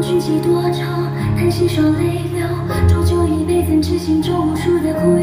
君几多愁，叹息双泪流。浊酒一杯，怎知心中无数的苦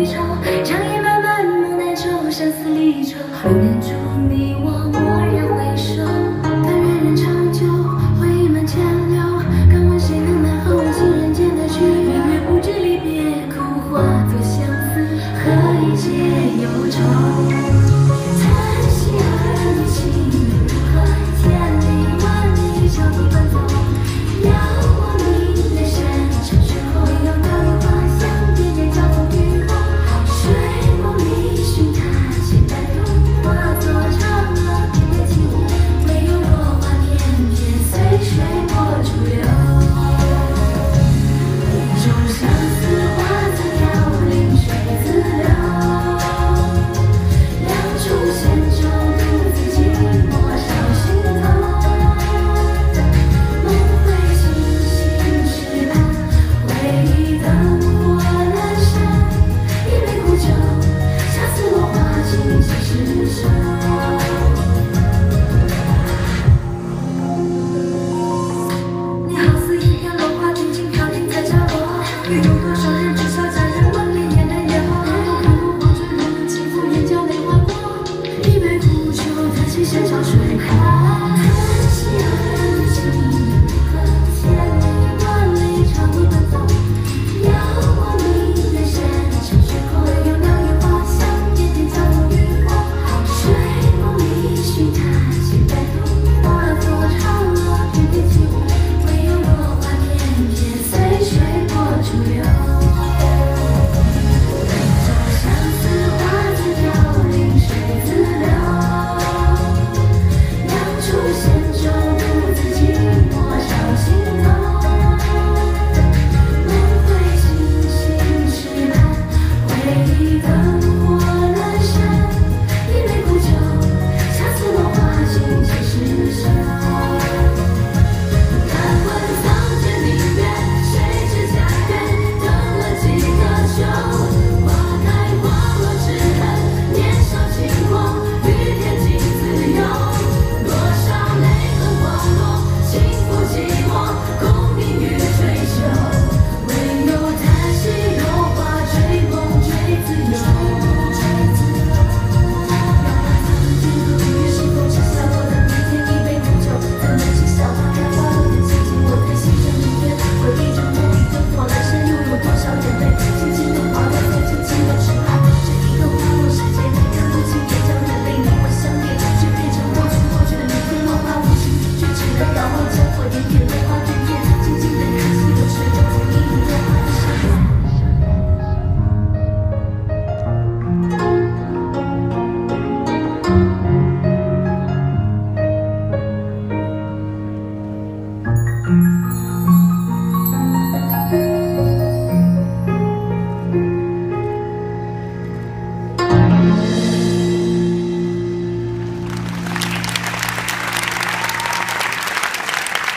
Chỉ